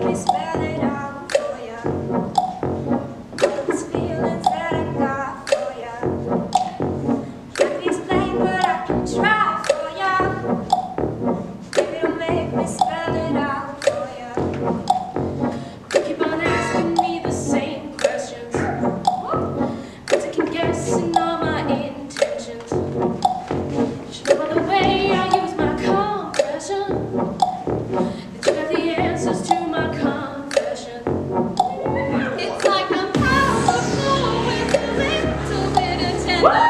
Please. Woo!